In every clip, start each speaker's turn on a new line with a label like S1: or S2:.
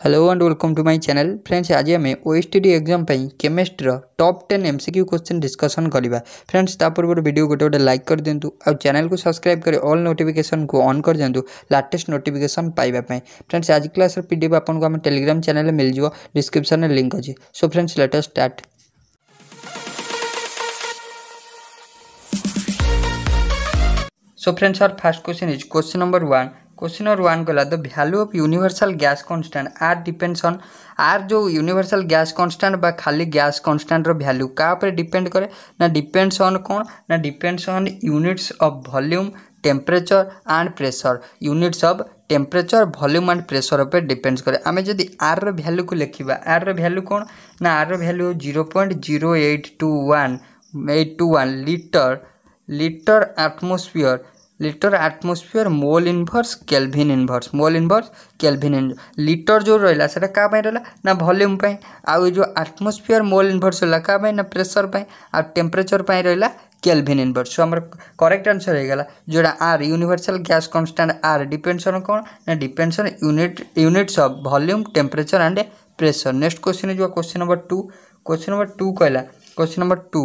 S1: Hello and welcome to my channel friends आज आम OSTD exam chemistry top ten MCQ question discussion करवा friends पूर्व video गोटे गोटे लाइक कर दिंतु आ चैनल को सब्सक्राइब कर ऑल नोटिफिकेशन को ऑन कर दिंतु लाटेस्ट नोटिफिकेशन पाइबापी फ्रेंड्स आज क्लास पीडीएफ आपको आम टेलीग्राम चैनल मिल जाव डिस्क्रिप्शन में लिंक अच्छी so friends let us start So friends, our first question is question number one. Question number one गला the value of universal gas constant R depends on R जो universal gas constant बा, खाली gas कन्स्टाटर value का depend करे? ना depends on कौन? ना depends on units of volume temperature and pressure units of temperature volume and pressure पर डिपेंड्स करे। आम जब आर रैल्यू को लिखा आर रैल्यू कौन? ना R value zero point zero eight two one two one litre litre atmosphere litre atmosphere mole inverse kelvin inverse mole inverse kelvin in litre जो रहा से रहा ना भल्यूम आउ जो आटमोस्फियर मोल इनभर्स रहा क्या ना प्रेसर आ टेम्परेचर रहा केल्भिन इनभर्स सो आम करेक्ट आंसर होगा जोड़ा R universal gas constant R depends कौन? ना depends unit units of volume temperature and pressure next question जो question number two question number two कहला। Question number two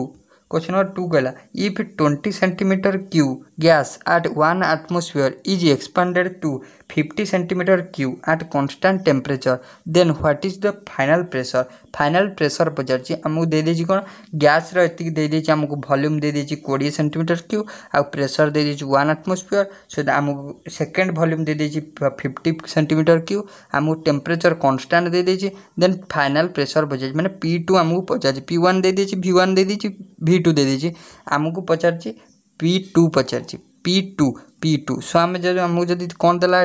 S1: question number two कहला if twenty centimetre cube gas at one atmosphere is expanded to 50 centimeter cube at constant temperature, then what is the final pressure? Final pressure पचार दे देछि कौन gas रही दे आमको volume दे देछि 20 centimetre cube आ प्रेसर दे देछि 1 एटमॉस्फेयर सो आमको सेकंड वॉल्यूम दे देछि 50 सेंटीमीटर क्यूब आमको टेम्परेचर कांस्टेंट दे देछि देन फाइनाल प्रेसर पचार माने P2 आमको पचार P1 दे देछि V1 दे देछि V2 दे दीजिए। आमको पचार पी टू पचार P two P two so आम आमको जब कौन देला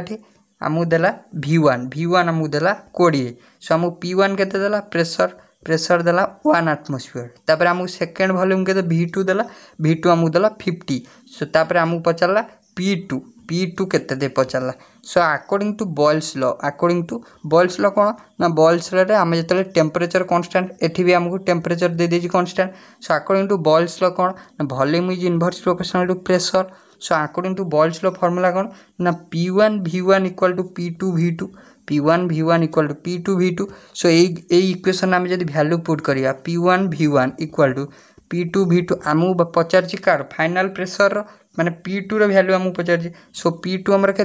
S1: देला भि वन भि वन आमको देला कोड़े सो आमको पी वन के प्रेसर प्रेसर देला वन आटमोस्फियर तापर आमको सेकेंड भल्यूम के भि टू देला? भि टू आमको देला फिफ्टी सो तापर आमको पचारा पी टू p2 କେତେ ଦେଇ ପଚାରିଲା so according to Boyle's law according to Boyle's law କ'ଣ ନା ବଏଲ୍ସ ଲରେ ଆମେ ଯେତେବେଳେ ଟେମ୍ପରେଚର କନଷ୍ଟାଣ୍ଟ ଏଠି ବି ଆମକୁ ଟେମ୍ପରେଚର ଦେଇଦେଇଛି constant so according to Boyle's law କ'ଣ ନା volume is inverse proportional to pressure so according to Boyle's law formula କ'ଣ ନା P one V one equal to P two V two P one V one equal to P two V two so এই এই equation আমি যদি value put করা P one V one equal to P two V two आम पचार final pressure मैंने P tour value आम पचार सो पी टू आम के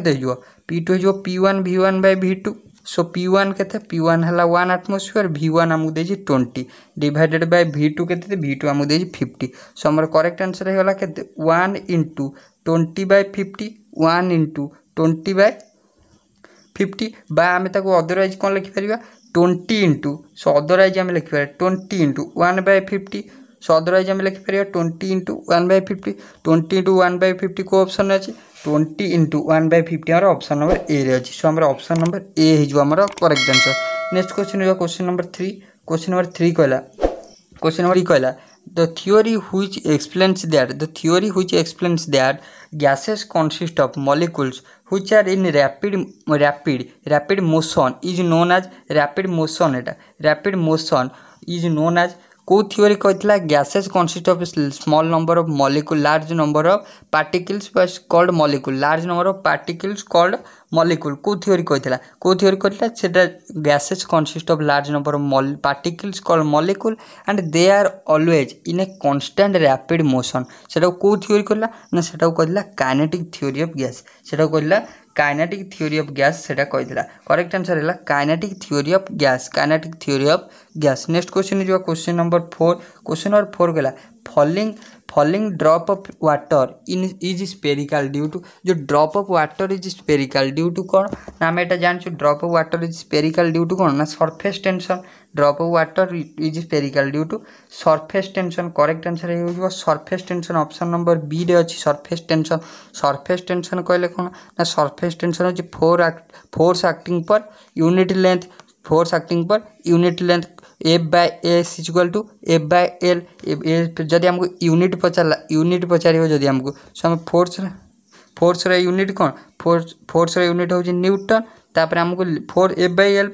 S1: पी टू हो P one V one by V two so P one के पी ओन है वन आटमोसफियर भि ओन आम twenty divided by V two के भि टू आम देखिए फिफ्टी सो आम करेक्ट आंसर होगा one into twenty by fifty one into twenty by fifty बामें otherwise कौन लिखिपर ट्वेंटी इंटु सो अदरवैज आम लिखा twenty into one by fifty so otherwise आम लिखिपर twenty into one by fifty twenty into one by fifty को option अच्छे twenty into one by fifty आम ऑप्शन नंबर ए रे अच्छी सो आम ऑप्शन नंबर ए होमर करेक्ट आंसर नेक्स्ट क्वेश्चन हो question number three question number three कहला question number कहला the theory which explains that the theory which explains that gases consist of molecules which are in rapid rapid rapid motion is known as rapid motion eta rapid motion is known as কেউ theory কইলা gases consist of small number of molecule large number of particles called molecule large number of particles called molecule কেউ theory কইলা কেউ theory কইলা সেটা gases consist of large number of mall particles called molecule and they are always in a constant rapid motion সেটা কেউ theory কইলা না সেটা কইলা কাইনেটিক থিওরি অফ গ্যাস সেটা কইলা କାଇନାଟିକ୍ ଥିଓରି ଅଫ୍ ଗ୍ୟାସ୍ ସେଇଟା କହିଥିଲା କରେକ୍ଟ ଆନ୍ସର୍ ହେଲା kinetic theory of gas kinetic theory of gas next question ଯିବା question number four question number four କହିଲା falling falling drop of water in is spherical due to जो drop of water is spherical due to कौन ना आम यहाँ जानू drop of water is spherical due to कौन ना surface tension drop of water is spherical due to surface tension correct answer हो surface tension option number B रे अच्छी सरफेस टेंशन सरफेस टेंशन कहले कौन ना सरफेस टेंशन अच्छे for force acting per unit length force acting per unit length F by S equal to F by L जदि आमको unit पचारा unit पचार जदि आमको सो आम फोर्स फोर्स यूनिट कौन फोर्स फोर्स यूनिट हूँ न्यूटन तापर आमको for F by L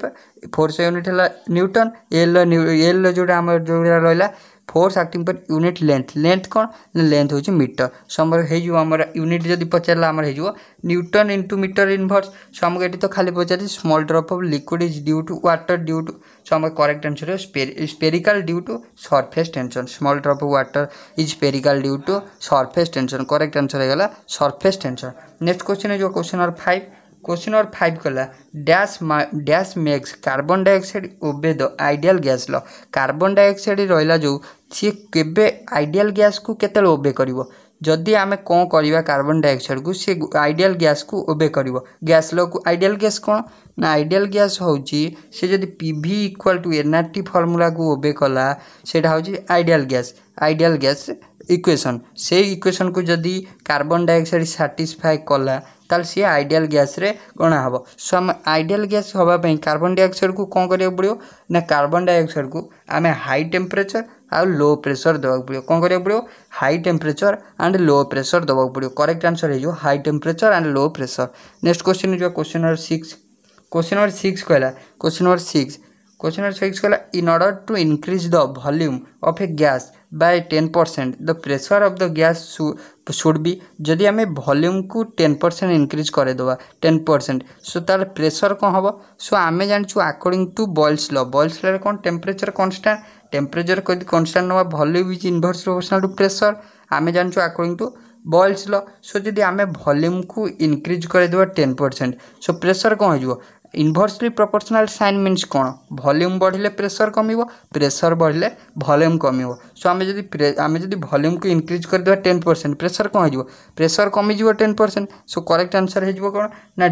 S1: force unit है न्यूटन एल एल जोटा आम जो रहा force acting per unit length length କ'ଣ ଲେନ୍ଥ ହେଉଛି ମିଟର ସୋ ଆମର ହେଇଯିବ ଆମର ୟୁନିଟ୍ ଯଦି ପଚାରିଲା ଆମର ହେଇଯିବ newton into metre inverse so ଆମକୁ ଏଠି ତ ଖାଲି ପଚାରିଛି small drop of liquid is due to water due to so ଆମର correct answer spherical due to surface tension small drop of water is spherical due to surface tension correct answer ହେଇଗଲା surface tension next question है जो question number five कला dash dash makes carbon dioxide obey the ideal gas law carbon dioxide रहा जो सी के ideal gas को केते ओबे कर जदि आम कौन करवा कार्बन डाइऑक्साइड को सी आइडियल गैस को ओबे कर गैस ल को आइडियल गैस कौन ना आइडियल गैस हूँ सी जब P V equal to N R T formula को ओबे कला से ideal gas ideal gas equation equation ସେଇ ଇକ୍ୱେସନ୍କୁ ଯଦି କାର୍ବନ୍ ଡାଇଅକ୍ସାଇଡ଼୍ ସାଟିସ୍ଫାଏ କଲା ତାହେଲେ ସିଏ ଆଇଡ଼ିଆଲ୍ ଗ୍ୟାସ୍ରେ ଗଣା ହେବ ସୋ ଆମେ ଆଇଡ଼ିଆଲ୍ ଗ୍ୟାସ୍ ହେବା ପାଇଁ କାର୍ବନ୍ ଡାଇଅକ୍ସାଇଡ଼୍କୁ କ'ଣ କରିବାକୁ ପଡ଼ିବ ନା କାର୍ବନ୍ ଡାଇଅକ୍ସାଇଡ଼୍କୁ ଆମେ ହାଇ ଟେମ୍ପରେଚର୍ ଆଉ ଲୋ ପ୍ରେସର୍ ଦେବାକୁ ପଡ଼ିବ କ'ଣ କରିବାକୁ ପଡ଼ିବ high temperature and low pressure ଦେବାକୁ ପଡ଼ିବ କରେକ୍ଟ ଆନ୍ସର୍ ହେଇଯିବ high temperature and low pressure next question ଯିବା question number six question number six କହିଲା question number six question number six कहला in order to increase the volume of a gas by ten percent the pressure of the gas should be जदि आम volume को ten percent increase करदेवा ten percent so तार pressure कौन हम सो आम जानू according to Boyle's law Boyle's law कौन टेम्परेचर कन्स्टाट टेम्परेचर कद कन्स्टाट नवा volume is inverse proportional to pressure आम जानू अकॉर्डिंग टू बॉयल्स ल सो जदि आम वॉल्यूम को इनक्रीज करदेवा ten percent inversely proportional sign means कौन वॉल्यूम बढ़ले प्रेशर कम प्रेशर बढ़ले वॉल्यूम कम सो आम जब आम जब वॉल्यूम को इनक्रीज करदे टेन परसेंट प्रेशर कौन हो प्रेशर कमिज ten percent so correct answer हो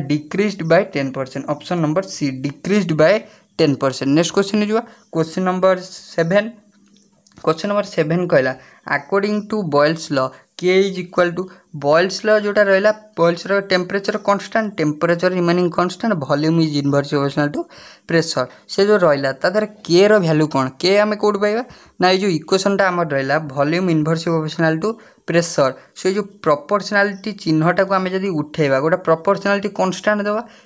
S1: decrease by ten percent option number C decrease by ten percent next question हो question number seven question number seven कहला according to Boyle's law K is equal to Boyle's जोटा रहा Boyle's temperature constant temperature remaining constant volume is to pressure से जो रहा के value कौन के आम कौट पाइबा ना, ये जो इक्वेशनटा आम रहा volume inverse proportional to pressure से जो प्रपोर्शनालीटी चिन्हटा को आम जब उठेबा गोटे प्रपोर्शनालीटी कन्स्टाट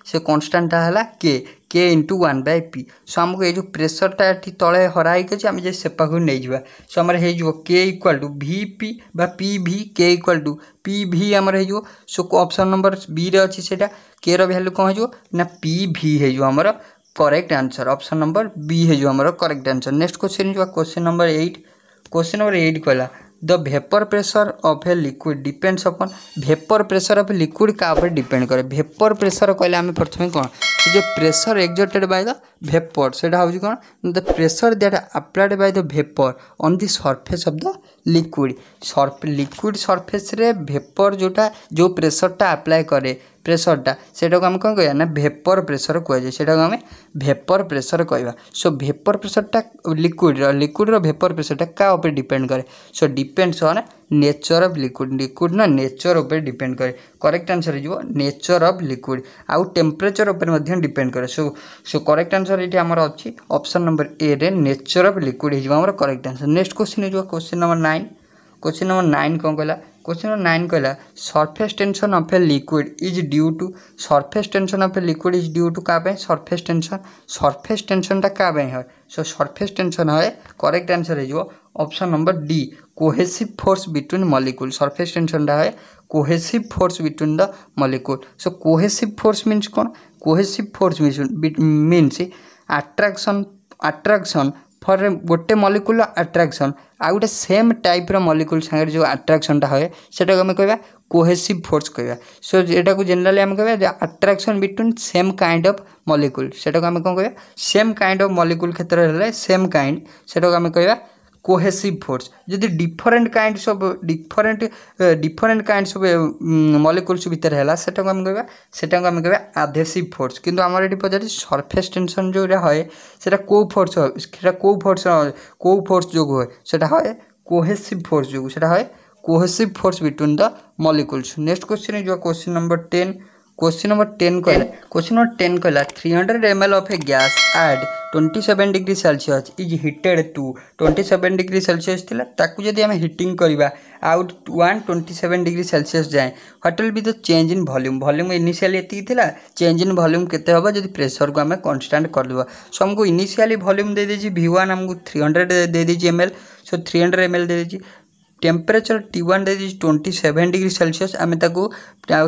S1: से कन्स्टाटा है के K into one by P so आमको ये जो प्रेसरटा तले हराई आम को नहीं जावा सो आम हो K equal to V P बा भि के इक्वाल टू पी भि आमर हो सो ऑप्शन नंबर बी रे अच्छी से के रैल्यू कौन हो पी भि होमर correct answer option number B होमर करेक्ट आंसर नेक्स्ट क्वेश्चन जो question number eight question number eight कहला the vapour pressure of a liquid depends upon vapour pressure of liquid क्या डिपेंड करे? Vapour pressure कहले आम प्रथम कौन? जो pressure exerted by the vapour से कौन the pressure that applied by the vapour on the surface of the liquid surf liquid surface रे भेपर जोटा जो प्रेसरटा अप्लाई करे प्रेसरटा को आम कौन कह भेपर प्रेसर कहुए से भेपर प्रेसर कह सो भेपर प्रेसरटा लिक्विड लिक्विड भेपर प्रेसरटा क्या डिपेंड करे so depends nature of liquid liquid ना नेचर उपर डिपेंड करे करेक्ट आंसर हो नेचर ऑफ़ लिक्विड आउ टेम्परेचर उपर डिपेंड करे सो सो करेक्ट आंसर ये आम अच्छी ऑप्शन नंबर ए रे नेचर ऑफ़ लिक्विड हो correct answer next question होश्चिन number nine question number nine कौन कहला क्वेश्चन नंबर नाइन कहला surface tension of a liquid is due to surface tension of a liquid is due to क्या surface tension surface टेंशनटा क्या है so surface tension है correct answer हो option number D cohesive force between molecule surface टेंशनटा है cohesive force between the molecule so cohesive force means कौन cohesive force means attraction attraction फर गोटे मलिकुल आट्राक्शन आउ गोटे सेम टाइप मलिकुल सागर जो आट्राक्शनटा हुए सेटा आम कह कोहेसिव फोर्स कह सो यहाँ को जेनराली आम कह attraction between same kind of molecule सेटा को आम कौन कह सेम कैंड अफ मलिकुल क्षेत्र सेम काइंड सेटा कोहेसिव फोर्स जदि डिफरेन्ट काइंड सब डिफरेन्ट डिफरेन्ट काइंड सब मलिकुल्स भितर है आम कह आधेसिव फोर्स किंतु आम ये पचार सरफेस टेंशन जो से कौ फोर्स कौ फोर्स कौ फोर्स जो हुए से है कोहेसिव फोर्स जो है cohesive force between the molecules next question जो question number ten question number ten कहला क्वेश्चन नंबर टेन कहला three hundred M L of a gas at twenty seven degree Celsius is heated to twenty seven degree Celsius जदि आम heating करवा out one twenty seven degree Celsius जाए what will be the change in volume volume initially थिला change in volume केते हबो जदि pressure को आम कन्स्टांट करदेबा सो हमको इनिशियली भल्यूम दे वी वन हमको थ्री हंड्रेड दे M L so three hundred M L दे टेम्परेचर टी वन दे ट्वेंटी सेवेन डिग्री सेल्सियस आम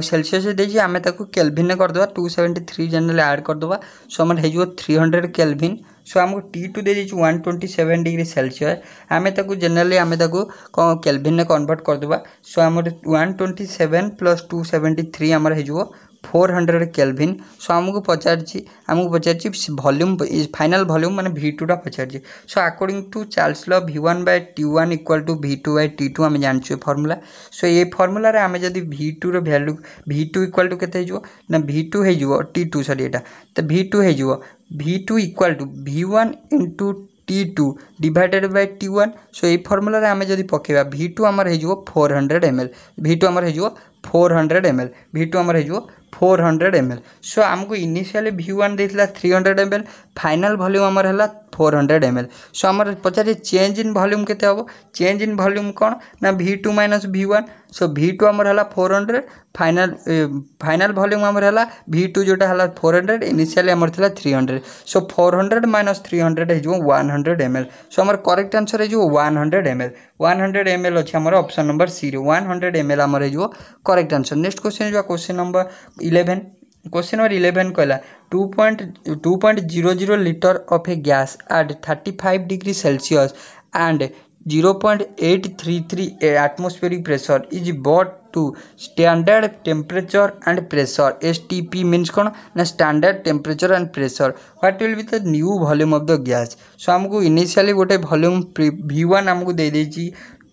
S1: सेल्सियस आम केल्भिन करदे two seventy three general add करदे सो आम हो थ्री हंड्रेड केल्भिन सो आमको टी टू दे one twenty seven degree Celsius आम जेनेली आम केल्भिन कन्वर्ट करदे सो आम one twenty seven plus two seventy three four hundred Kelvin so आमको पचारि आमको पचारि भल्यूम फाइनाल भल्यूम मैंने भि टूटा पचारि so according to Charles law V one by T one equal to V two by T two आम जानछु formula so ये फर्मुलार आम जब V two value V two equal to के ना भि टू हो टी सरी यहाँ तो भि टू हो to equal to V one into T two divided by T one so ये फर्मुला आम जब पकेबा भि टू आमर हो four hundred M L V two आमर हो four hundred M L V two आमर हो four hundred M L so आमको इनिशियाली भि वन देता three hundred M L final volume आमर है four hundred M L so आम पचारे चेंज इन भल्यूम के चेंज इन भल्यूम कौन ना V two minus V one so V two आमर है four hundred final final volume आमर है भि टू जोटा है फोर हंड्रेड इनिशियाली आमर था three hundred so four hundred minus three hundred हो हंड्रेड एम एल सो आम करेक्ट आंसर हो hundred M L one hundred M L अच्छे आम option number C one hundred M L आमर हो correct answer next question जो question number eleven question number eleven कहला two point two point zero zero litre of a gas at thirty five degree Celsius and zero point eight three three atmospheric pressure is brought to standard temperature and pressure S T P means कौन? ना standard temperature and pressure what will be the new volume of the gas so आमको initially गोटे volume V one आमको दे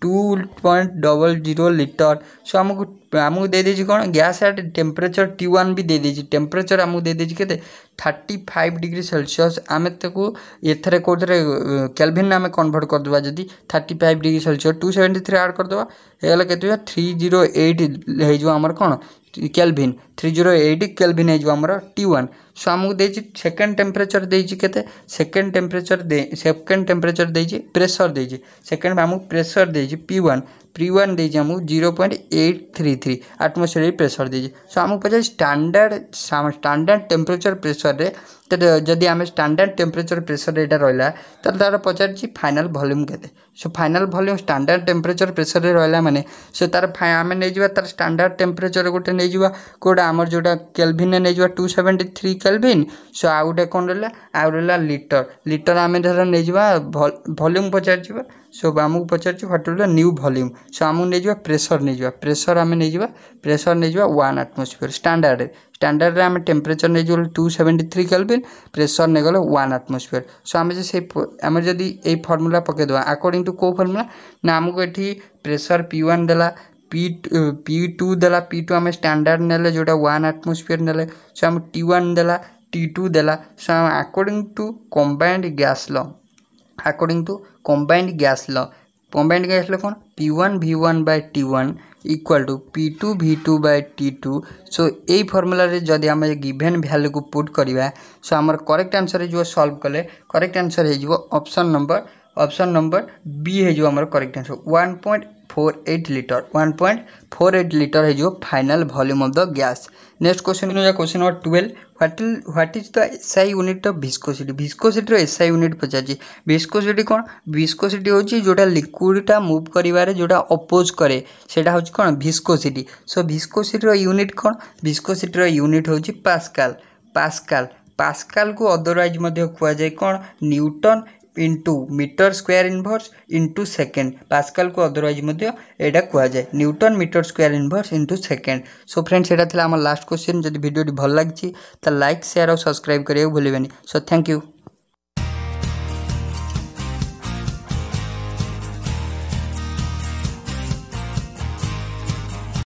S1: two point double zero litre so ଆମକୁ ଆମକୁ ଦେଇଦେଇଛି କ'ଣ gas at temperature T one ବି ଦେଇଦେଇଛି ଟେମ୍ପରେଚର୍ ଆମକୁ ଦେଇଦେଇଛି କେତେ ଥାର୍ଟି ଫାଇଭ୍ ଡିଗ୍ରୀ ସେଲସିୟସ୍ ଆମେ ତାକୁ ଏଥିରେ କେଉଁଥିରେ କ୍ୟାଲଭିନ୍ ଆମେ କନଭର୍ଟ କରିଦେବା ଯଦି thirty five degree Celsius two seventy three add କରିଦେବା ହେଇଗଲା କେତେ ଥ୍ରୀ ଜିରୋ ଏଇଟ୍ ହେଇଯିବ ଆମର କ'ଣ कैलभीन थ्री ज़ीरो एट कैलभीन है टी वन सो आमको दे सेकेंड टेम्परेचर देते सेकेंड टेम्परेचर दे सेकेंड टेम्परेचर दे दे सेकेंड आमको प्रेसर दे पी वन પ્રીવન દઈ જમું zero point eight three three atmospheric pressure ଦେଇଛି ସୋ ଆମକୁ ପଚାରେ ଷ୍ଟାଣ୍ଡାର୍ଡ଼ ଷ୍ଟାଣ୍ଡାର୍ଡ଼ ଟେମ୍ପରେଚର ପ୍ରେସରରେ ତ ଯଦି ଆମେ ଷ୍ଟାଣ୍ଡାର୍ଡ଼ ଟେମ୍ପରେଚର ପ୍ରେସରରେ ଏଇଟା ରହିଲା ତାହେଲେ ତା'ର ପଚାରିଛି ଫାଇନାଲ୍ ଭଲ୍ୟୁମ୍ କେତେ so final volume standard temperature ପ୍ରେସରରେ ରହିଲା ମାନେ ସୋ ତା'ର ଆମେ ନେଇଯିବା ତା'ର ଷ୍ଟାଣ୍ଡାର୍ଡ଼ ଟେମ୍ପରେଚର ଗୋଟେ ନେଇଯିବା କେଉଁଟା ଆମର ଯେଉଁଟା କେଲଭିନ୍ରେ ନେଇଯିବା two seventy three kelvin so ଆଉ ଗୋଟେ କ'ଣ ରହିଲା ଆଉ ରହିଲା ଲିଟର ଲିଟର ଆମେ ଧର ନେଇଯିବା ଭଲ୍ୟୁମ୍ ପଚାରିଯିବା ସୋ ଆମକୁ ପଚାରିଛି ହଟେଲ୍ର ନ୍ୟୁ ଭଲ୍ୟୁମ୍ ସୋ ଆମକୁ ନେଇଯିବା ପ୍ରେସର ନେଇଯିବା ପ୍ରେସର ଆମେ ନେଇଯିବା ପ୍ରେସର ନେଇଯିବା ୱାନ୍ ଆଟମୋସ୍ଫିୟର ଷ୍ଟାଣ୍ଡାର୍ଡ଼ରେ ଷ୍ଟାଣ୍ଡାର୍ଡ଼ରେ ଆମେ ଟେମ୍ପରେଚର ନେଇଯିବା two seventy three kelvin pressure ନେଇଗଲେ ୱାନ୍ ଆଟମୋସ୍ଫିୟର ସୋ ଆମେ ଯଦି ସେଇ ଆମେ ଯଦି ଏଇ ଫର୍ମୁଲା ପକାଇଦେବା ଆକର୍ଡ଼ିଂ ଟୁ କେଉଁ ଫର୍ମୁଲା ନା ଆମକୁ ଏଠି ପ୍ରେସର ପି ୱାନ୍ ଦେଲା পি পি টু দেলা পি টু আমি স্ট্যান্ডার্ড নেলে যেটা ওয়ান আটমোসফিয়ার নেলে সো আমি টি ওয়ান দেলা টি টু দেলা সো আমি according to combined gas law according to combined gas law gas law कौन? P one V one by T one equal to P two V two by T two so यही फर्मुलार जदि आम given value को put करवा so आम correct answer हो solve कले करेक्ट आंसर हो option number option number B हो correct answer one point four eight litre one point four eight litre है volume of the gas next question question number twelve what what is the S I unit of viscosity viscosity S I unit पचार viscosity कौन viscosity हूँ जोटा लिक्विडटा move कर जोटा oppose कै से हूँ कौन भिस्कोसीटी सो भिस्कोसीटी यूनिट कौन भिस्कोसीटी यूनिट हूँ पास्काल पास्काल पास्काल को अदरवाइज़ कहुए कौन into metre square inverse into second pascal को अदरवाइज़ यहाँ कहुए newton metre square inverse into second so friends यहाँ आम लास्ट क्वेश्चन जब भिडियो भल लगी लाइक सेयार और सब्सक्राइब करा भूलें सो थैंक यू